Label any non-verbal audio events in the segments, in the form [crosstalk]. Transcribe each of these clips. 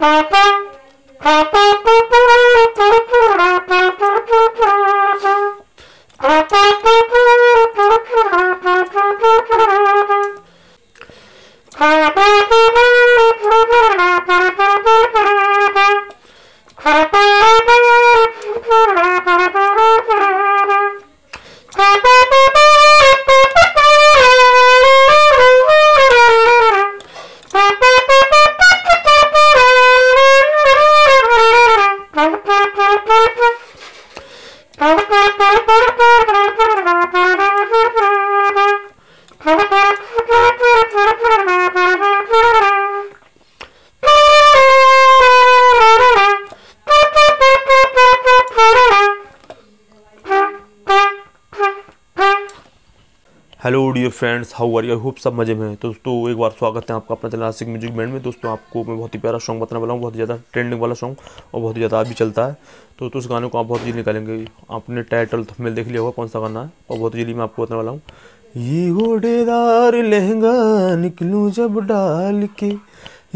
Ha ha! Hello dear friends how are you hope सब मज़े में तो दोस्तों एक बार स्वागत है आपका अपना चैनल म्यूज़िक बैंड में। दोस्तों आपको मैं बहुत ही प्यारा सॉन्ग बताने वाला हूँ बहुत ही ज़्यादा ट्रेंडिंग वाला सॉन्ग और बहुत ही ज़्यादा अभी चलता है। तो, तो उस गाने को आप बहुत जल्दी निकालेंगे। आपने टाइटल थंबनेल देख लिया होगा कौन सा गाना है और बहुत जल्दी मैं आपको बताने वाला हूँ। ये गोडेदार लहंगा निकलूँ जब डाल के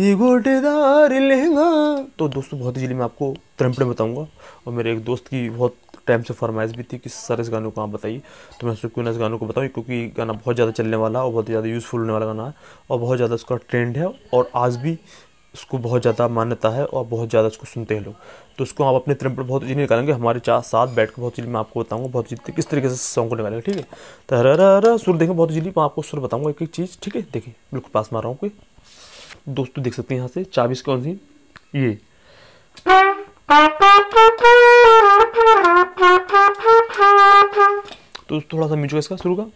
ये गोटेदार लहंगा। तो दोस्तों बहुत ही जल्दी मैं आपको त्रंपड़े बताऊँगा। और मेरे एक दोस्त की बहुत टाइम से फरमाइश भी थी कि सर इस गानों को आप बताइए। तो मैं क्यों ना इस गानों को बताऊँ? क्योंकि गाना बहुत ज़्यादा चलने वाला और बहुत ज़्यादा यूज़फुल होने वाला गाना है और बहुत ज़्यादा उसका ट्रेंड है और आज भी उसको बहुत ज़्यादा मान्यता है और बहुत ज़्यादा उसको सुनते हैं लोग। तो उसको आप अपने त्रंपड़ बहुत जल्दी निकालेंगे। हमारे चार साथ बैठ कर बहुत जल्दी मैं आपको बताऊँगा बहुत जल्दी किस तरीके से सॉन्ग को निकालेंगे, ठीक है? तो हरा सुर देखें बहुत जल्दी मैं आपको सुर बताऊँगा एक एक चीज़, ठीक है? देखिए, बिल्कुल पास मार रहा हूँ, कोई। दोस्तों देख सकते हैं यहाँ से, चाबीस कौन सी? ये। तो थोड़ा सा म्यूज़िक इसका, शुरू का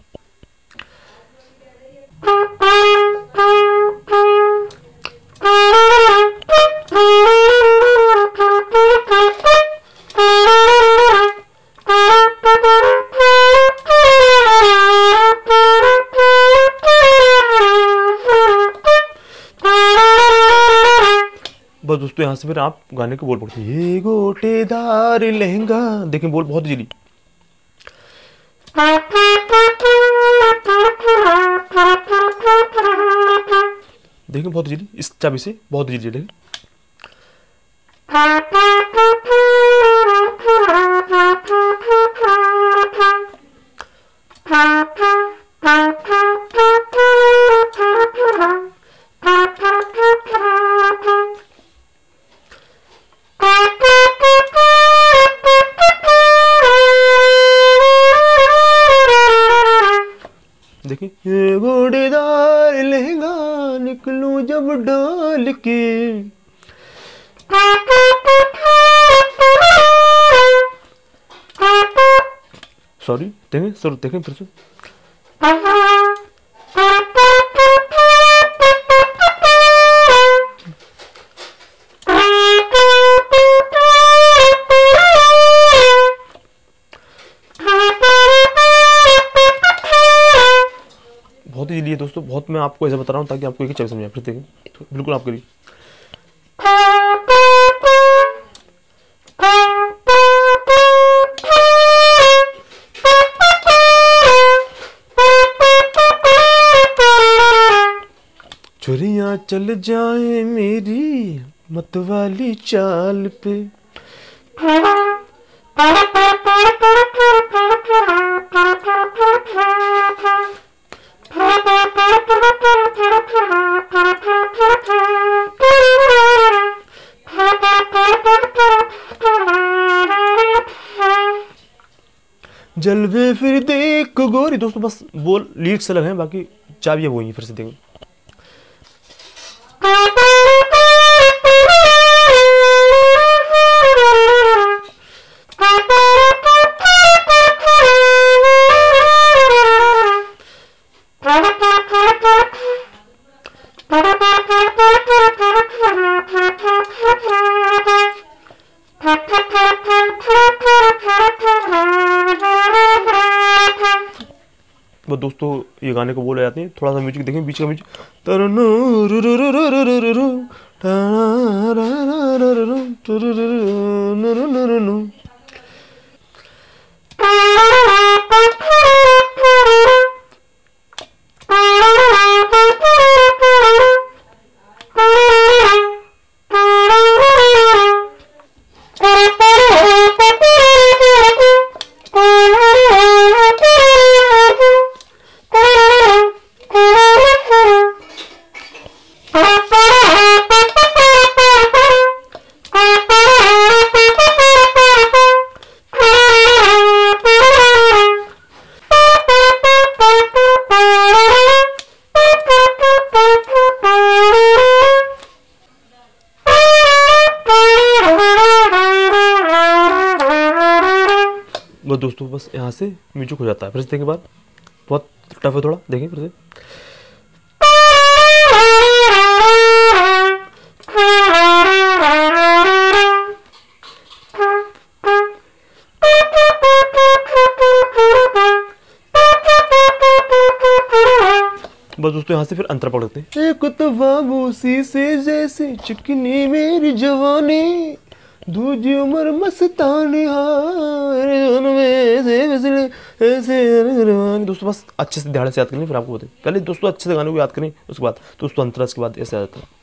बस दोस्तों, यहाँ से फिर आप गाने को बोल पड़ते ये गोटेदार लहंगा, देखें, बोल बहुत जल्दी। देखें बहुत इजीली इस चाबी से बहुत जल्दी ये घोड़ेदार लहंगा निकलूं जब डाल के। सॉरी देखें सर देखें फिर से। बहुत ही लिए दोस्तों, बहुत मैं आपको ऐसा बता रहा हूँ ताकि आपको एक चीज़ समझ फिर देखें बिल्कुल आपके लिए। चुरिया चल जाए मेरी, मतवाली चाल पे। जलवे फिर देख गोरी। दोस्तों, बस बोल लीड अलग लगे बाकी चाबियाँ वो ही, फिर से देंगे वो दोस्तों ये गाने को बोले जाते हैं, थोड़ा सा म्यूज़िक देखें, बीच का म्यूज़िक दोस्तों बस यहाँ से म्यूज़िक हो जाता है। फिर से देखें बाद बहुत टफ है थोड़ा। देखें फिर से। बस दोस्तों यहाँ से फिर अंतर पकड़ते हैं। एक तो बाबूसी से जैसे चिकनी मेरी जवानी। दूजी उम्र मस्तान दोस्तों, बस अच्छे से ध्यान से याद करें फिर आपको बताएँ। पहले दोस्तों, अच्छे से गाने को याद करें, उसके बाद, दोस्तों अंतरा के बाद ऐसे आ जाता है।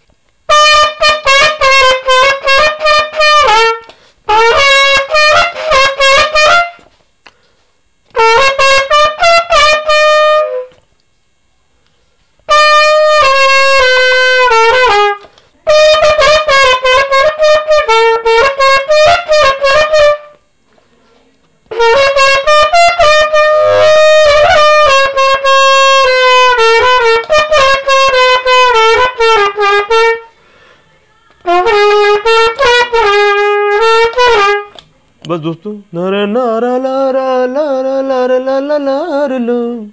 बस दोस्तों नारा नारा लारा लारा लारा लारा लारा ला दोस्तों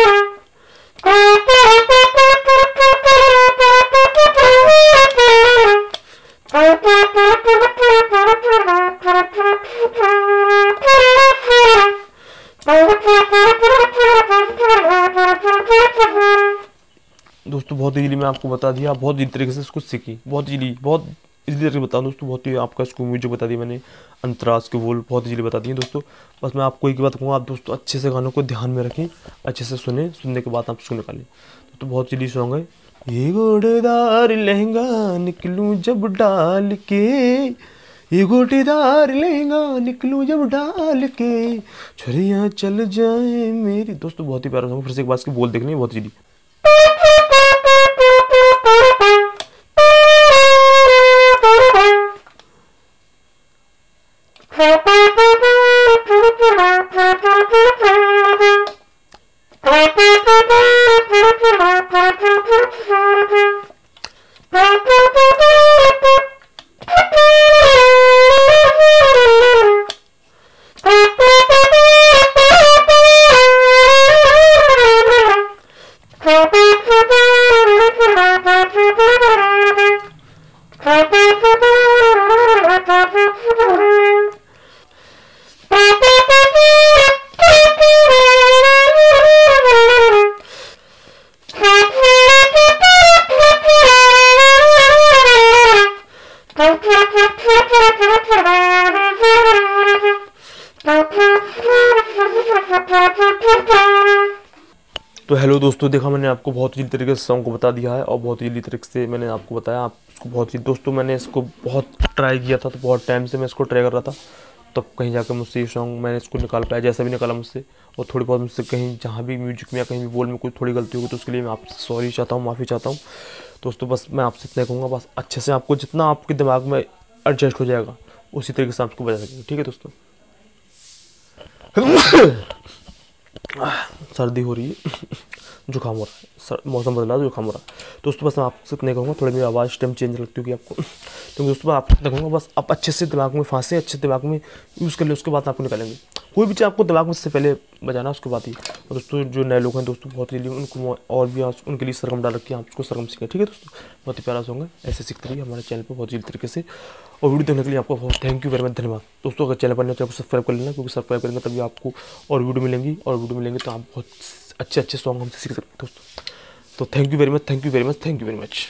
बहुत इजीली मैं आपको बता दिया, बहुत इजी तरीके से इसको सीखी, बहुत इजीली बहुत इजीली तरीके बता दोस्तों, बहुत ही आपका इसको म्यूज़िक बता दिया मैंने, अंतराज के बोल बहुत इजीली बता दिए दोस्तों। बस मैं आपको एक बात कहूँगा, आप दोस्तों अच्छे से गानों को ध्यान में रखें, अच्छे से सुने, सुनने के बाद आप इसको निकालें। दोस्तों, बहुत इजीली सॉन्ग है। ये गोटेदार लहंगा निकलूं जब डाल के, ये गोटेदार लहंगा निकलूं जब डाल के, छुरियाँ चल जाए मेरी। दोस्तों, बहुत ही प्यारा सॉन्ग फिर से एक बार इसके बोल देखने, बहुत इजीली तो हेलो दोस्तों, देखा मैंने आपको बहुत ही तरीके से सॉन्ग को बता दिया है और बहुत ही तरीके से मैंने आपको बताया। आप इसको बहुत ही दोस्तों, मैंने इसको बहुत ट्राई किया था तो बहुत टाइम से मैं इसको ट्राई कर रहा था। तब तो कहीं जाकर मुझसे ये सॉन्ग मैंने इसको निकाल पाया, जैसा भी निकाला मुझसे। और थोड़ी बहुत मुझसे कहीं जहाँ भी म्यूज़िक में या कहीं भी बोल में कोई थोड़ी गलती होगी तो उसके लिए मैं आपसे सॉरी चाहता हूँ, माफ़ी चाहता हूँ। दोस्तों, बस मैं आपसे इतना कहूँगा, बस अच्छे से आपको जितना आपके दिमाग में एडजस्ट हो जाएगा, उसी तरीके से आपको बजा सकेंगे। ठीक है दोस्तों? [coughs] सर्दी हो रही है, [coughs] जुकाम हो रहा है, सर, मौसम बदला, जुकाम हो रहा है। दोस्तों, बस मैं आपसे इतना कहूँगा, थोड़ी मेरी आवाज़ टाइम चेंज लगती होगी आपको। [coughs] तो दोस्तों, मैं इतना कहूँगा, बस आप अच्छे से दिमाग में फांसे, अच्छे दिमाग में यूज़ कर ले, उसके बाद आपको निकालेंगे। कोई भी चीज़ आपको दिमाग में से पहले बजाना उसके बाद ही। और दोस्तों, जो नए लोग हैं, दोस्तों, बहुत ही उनको और भी उनके लिए सरगम डाल रखी है आप उसको सरगम सीखें ठीक है, दोस्तों? बहुत ही प्यारा सॉन्ग है। ऐसे सीखते रहिए हमारे चैनल पर बहुत ही तरीके से। और वीडियो देखने के लिए आपको बहुत थैंक यू वेरी मच धन्यवाद। दोस्तों, अगर चैनल पर नहीं तो सब्सक्राइब कर लेना, क्योंकि सब्सक्राइब करेंगे तभी आपको और वीडियो मिलेंगी, और वीडियो मिलेंगे तो आप बहुत अच्छे अच्छे सॉन्ग हमसे सीख सकते हैं, दोस्तों। तो thank you very much thank you very much thank you very much